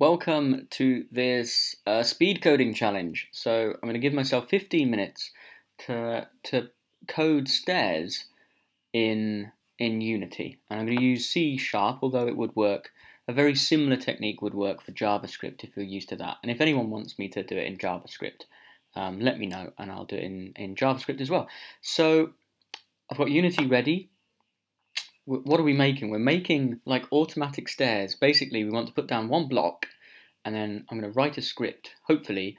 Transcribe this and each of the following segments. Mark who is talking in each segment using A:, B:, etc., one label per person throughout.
A: Welcome to this uh, speed coding challenge. So I'm going to give myself 15 minutes to to code stairs in in Unity, and I'm going to use C sharp, although it would work. A very similar technique would work for JavaScript if you're used to that. And if anyone wants me to do it in JavaScript, um, let me know, and I'll do it in in JavaScript as well. So I've got Unity ready what are we making? We're making like automatic stairs. Basically, we want to put down one block and then I'm going to write a script. Hopefully,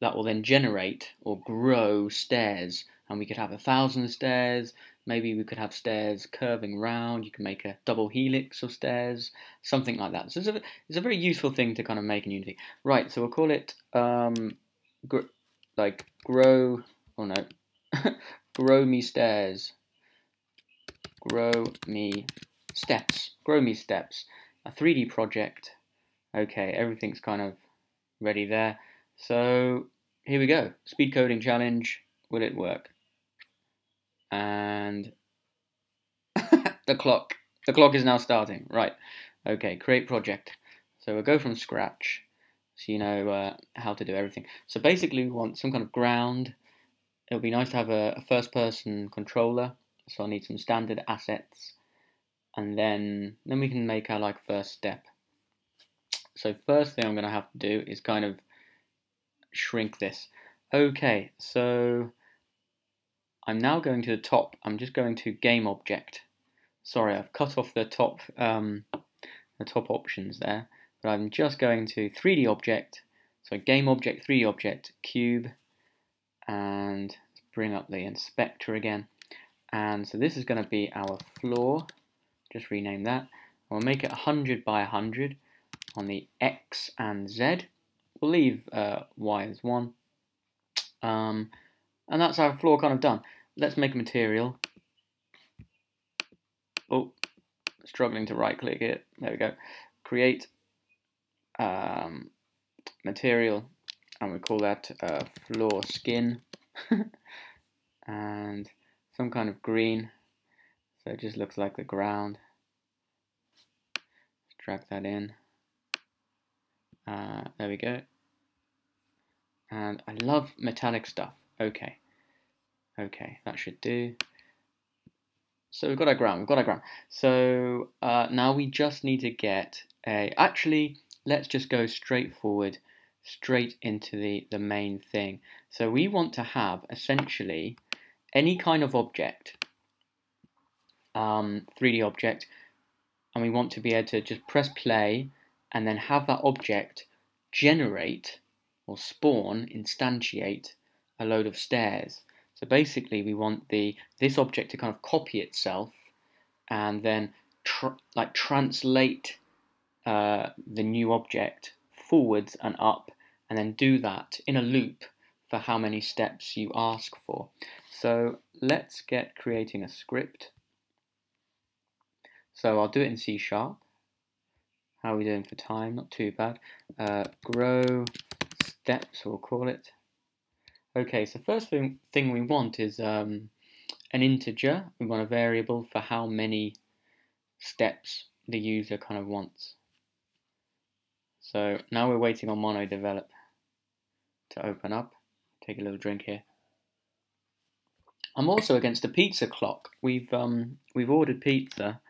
A: that will then generate or grow stairs. And we could have a thousand stairs. Maybe we could have stairs curving round. You can make a double helix of stairs, something like that. So it's a, it's a very useful thing to kind of make in Unity. Right, so we'll call it um, gr like grow, oh no, grow me stairs grow me steps, grow me steps, a 3D project. Okay, everything's kind of ready there. So here we go, speed coding challenge, will it work? And the clock, the clock is now starting, right. Okay, create project. So we'll go from scratch, so you know uh, how to do everything. So basically we want some kind of ground. It would be nice to have a, a first person controller so I need some standard assets and then then we can make our like first step. So first thing I'm going to have to do is kind of shrink this. Okay, so I'm now going to the top. I'm just going to game object. Sorry, I've cut off the top um, the top options there, but I'm just going to 3D object. So game object, 3D object, cube, and bring up the inspector again. And so this is going to be our floor. Just rename that. We'll make it 100 by 100 on the X and Z. We'll leave uh, Y as 1. Um, and that's our floor kind of done. Let's make a material. Oh, struggling to right click it. There we go. Create um, material and we call that uh, floor skin. and some kind of green. So it just looks like the ground. Let's drag that in. Uh, there we go. And I love metallic stuff. Okay. Okay that should do. So we've got our ground we've got our ground. So uh, now we just need to get a actually let's just go straight forward straight into the the main thing. So we want to have essentially any kind of object, um, 3D object, and we want to be able to just press play and then have that object generate or spawn, instantiate a load of stairs. So basically we want the this object to kind of copy itself and then like translate uh, the new object forwards and up and then do that in a loop for how many steps you ask for. So let's get creating a script. So I'll do it in C sharp. How are we doing for time? Not too bad. Uh, grow steps, we'll call it. Okay, so first thing, thing we want is um, an integer. We want a variable for how many steps the user kind of wants. So now we're waiting on MonoDevelop to open up. Take a little drink here. I'm also against a pizza clock. We've um, we've ordered pizza,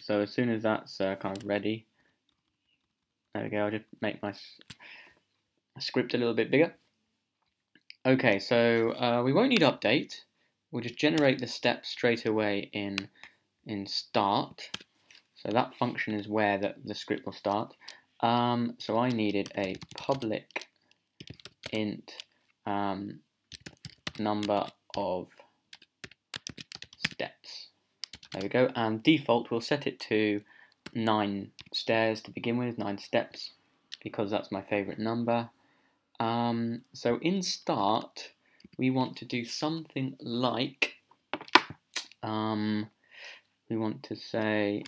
A: so as soon as that's uh, kind of ready, there we go. I'll just make my script a little bit bigger. Okay, so uh, we won't need update. We'll just generate the steps straight away in in start. So that function is where the, the script will start. Um, so I needed a public int um, number of steps. There we go, and default we'll set it to 9 stairs to begin with, 9 steps, because that's my favourite number. Um, so in start, we want to do something like, um, we want to say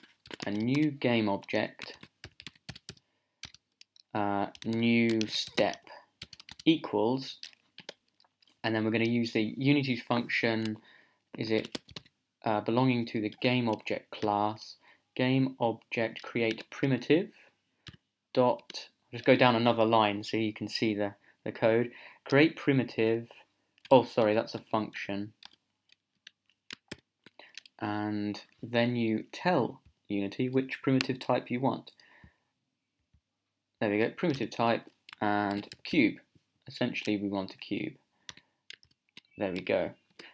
A: a new game object, uh, new step equals and then we're going to use the Unity's function, is it uh, belonging to the game object class, game object create primitive, dot, just go down another line so you can see the, the code. Create primitive, oh sorry, that's a function. And then you tell Unity which primitive type you want. There we go, primitive type and cube. Essentially we want a cube. There we go.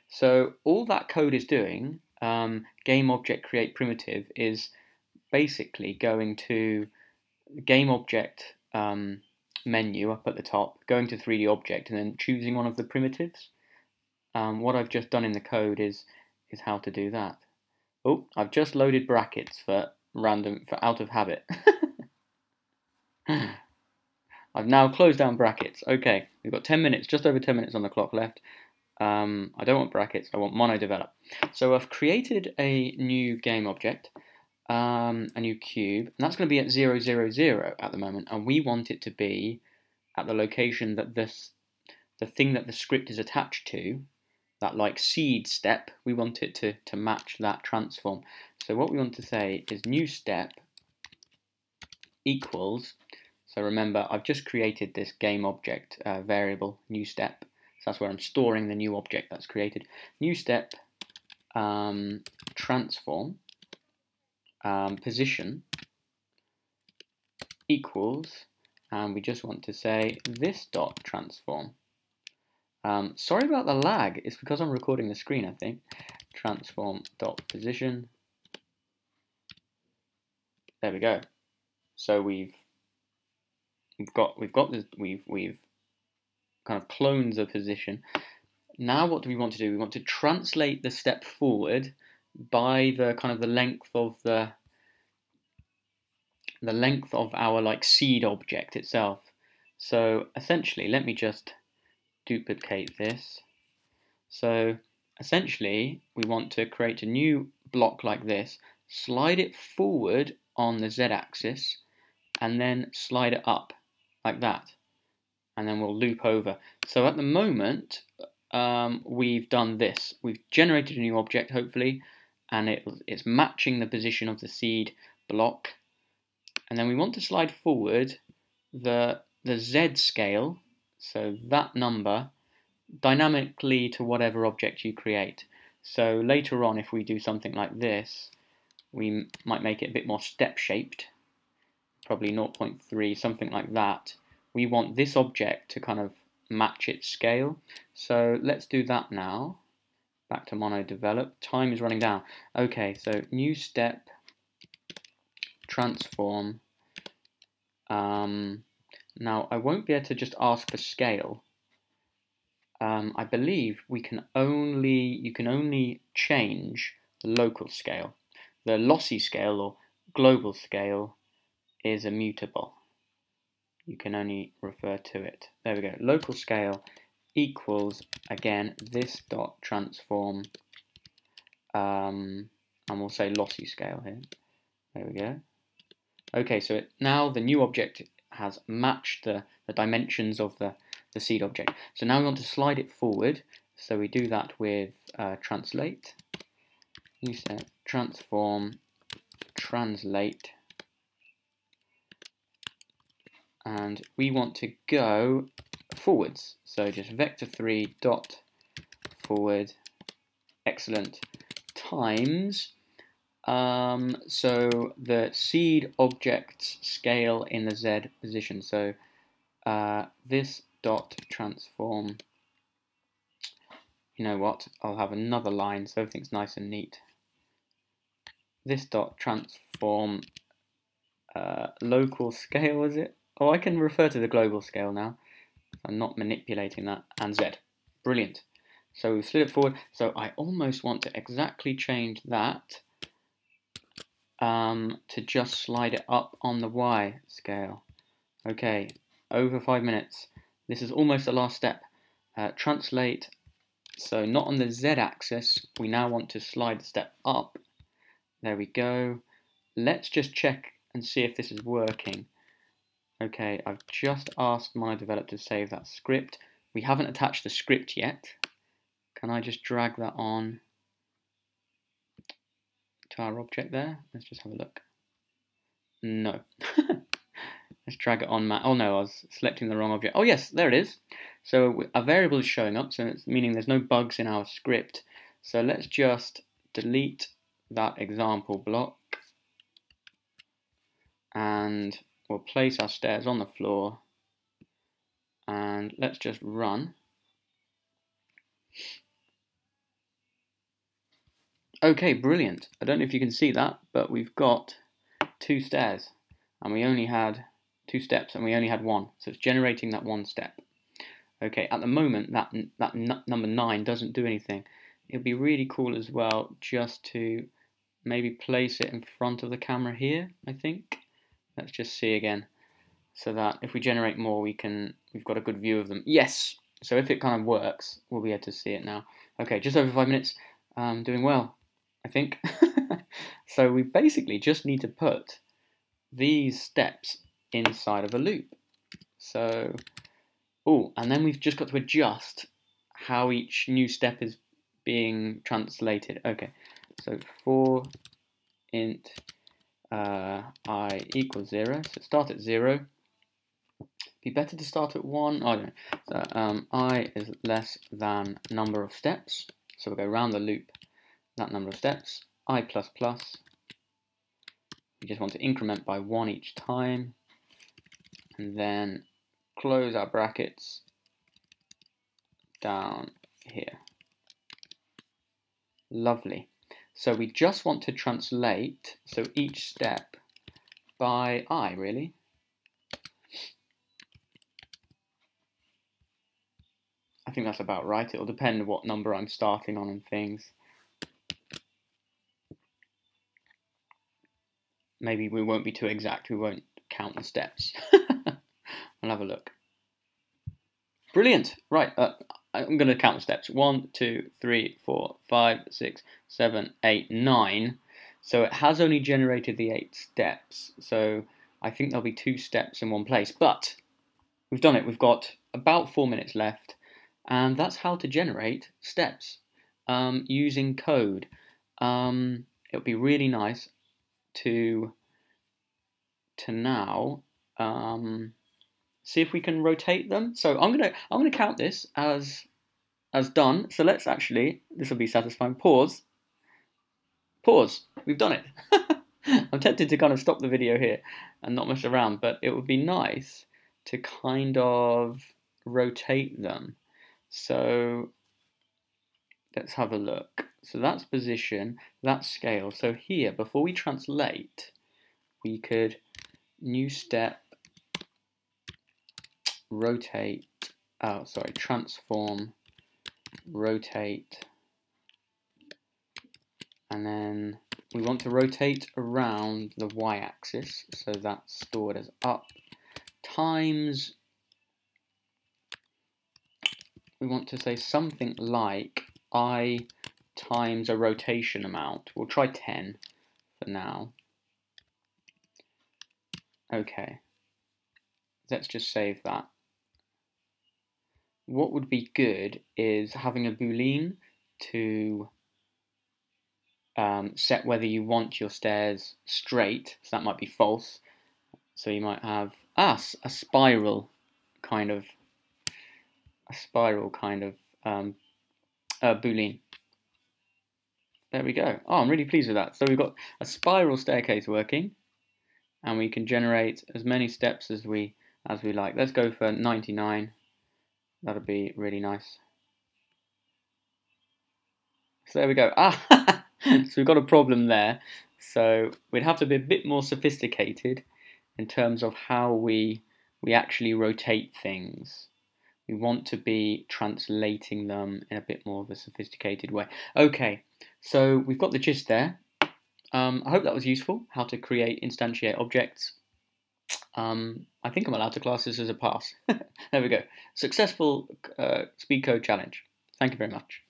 A: So all that code is doing, um, game object create primitive, is basically going to game object um, menu up at the top, going to 3D object and then choosing one of the primitives. Um, what I've just done in the code is is how to do that. Oh, I've just loaded brackets for random for out of habit. I've now closed down brackets. Okay, we've got 10 minutes, just over 10 minutes on the clock left. Um, I don't want brackets, I want MonoDevelop. So I've created a new game object, um, a new cube, and that's going to be at 0, 0, 0 at the moment, and we want it to be at the location that this, the thing that the script is attached to, that like seed step, we want it to, to match that transform. So what we want to say is new step equals, so remember I've just created this game object uh, variable, new step, so that's where I'm storing the new object that's created. New step, um, transform, um, position equals, and we just want to say this dot transform. Um, sorry about the lag, it's because I'm recording the screen, I think. Transform dot position. There we go. So we've we've got we've got this we've we've kind of clones a position. Now what do we want to do? We want to translate the step forward by the kind of the length of the the length of our like seed object itself. So essentially, let me just duplicate this. So essentially, we want to create a new block like this, slide it forward on the z-axis, and then slide it up like that and then we'll loop over. So at the moment, um, we've done this. We've generated a new object, hopefully, and it, it's matching the position of the seed block. And then we want to slide forward the, the Z scale, so that number, dynamically to whatever object you create. So later on, if we do something like this, we might make it a bit more step-shaped, probably 0.3, something like that we want this object to kind of match its scale. So let's do that now. Back to MonoDevelop. Time is running down. Okay, so new step, transform. Um, now I won't be able to just ask for scale. Um, I believe we can only you can only change the local scale. The lossy scale or global scale is immutable you can only refer to it. There we go. Local scale equals, again, this dot transform, um, and we'll say lossy scale here. There we go. Okay, so it, now the new object has matched the, the dimensions of the, the seed object. So now we want to slide it forward. So we do that with uh, translate. You said transform, translate, and we want to go forwards. So just vector3 dot forward, excellent, times, um, so the seed object's scale in the z position. So uh, this dot transform, you know what, I'll have another line so everything's nice and neat. This dot transform uh, local scale, is it? Oh, I can refer to the global scale now. I'm not manipulating that. And Z. Brilliant. So we've slid it forward. So I almost want to exactly change that um, to just slide it up on the Y scale. Okay, over five minutes. This is almost the last step. Uh, translate. So not on the Z axis. We now want to slide the step up. There we go. Let's just check and see if this is working. Okay, I've just asked MonoDevelop to save that script. We haven't attached the script yet. Can I just drag that on to our object there? Let's just have a look. No. Let's drag it on. Ma oh no, I was selecting the wrong object. Oh yes, there it is. So a variable is showing up, so it's meaning there's no bugs in our script. So let's just delete that example block and we'll place our stairs on the floor and let's just run. Okay, brilliant. I don't know if you can see that, but we've got two stairs and we only had two steps and we only had one. So it's generating that one step. Okay, at the moment that that number 9 doesn't do anything. It would be really cool as well just to maybe place it in front of the camera here, I think. Let's just see again. So that if we generate more we can we've got a good view of them. Yes. So if it kind of works, we'll be able to see it now. Okay, just over 5 minutes. Um, doing well, I think. so we basically just need to put these steps inside of a loop. So, oh, and then we've just got to adjust how each new step is being translated. Okay, so for int uh, i equals 0, so start at 0. Be better to start at 1. Oh, no. So um, i is less than number of steps. So we'll go around the loop that number of steps. i plus plus. We just want to increment by 1 each time and then close our brackets down here. Lovely. So we just want to translate, so each step by i, really. I think that's about right. It'll depend what number I'm starting on and things. Maybe we won't be too exact. We won't count the steps. I'll have a look. Brilliant. Right, uh, I'm going to count the steps. One, two, three, four, five, six, seven, eight, nine. So it has only generated the eight steps. So I think there'll be two steps in one place. But we've done it. We've got about four minutes left. And that's how to generate steps um, using code. Um, it would be really nice to to now um, see if we can rotate them. So I'm gonna I'm gonna count this as as done. So let's actually this will be satisfying. Pause. Pause. We've done it. I'm tempted to kind of stop the video here and not mess around, but it would be nice to kind of rotate them. So let's have a look. So that's position, that's scale. So here, before we translate, we could new step, rotate, oh sorry, transform, rotate, and then we want to rotate around the y-axis, so that's stored as up, times, we want to say something like i times a rotation amount. We'll try 10 for now. Okay, let's just save that. What would be good is having a boolean to um, set whether you want your stairs straight, so that might be false. So you might have ah, a spiral kind of a spiral kind of um, boolean. There we go. Oh, I'm really pleased with that. So we've got a spiral staircase working and we can generate as many steps as we as we like. Let's go for 99. That'll be really nice. So there we go. Ah, so we've got a problem there. So we'd have to be a bit more sophisticated in terms of how we we actually rotate things. We want to be translating them in a bit more of a sophisticated way. Okay, so we've got the gist there. Um, I hope that was useful, how to create instantiate objects. Um, I think I'm allowed to class this as a pass. there we go. Successful uh, speed code challenge. Thank you very much.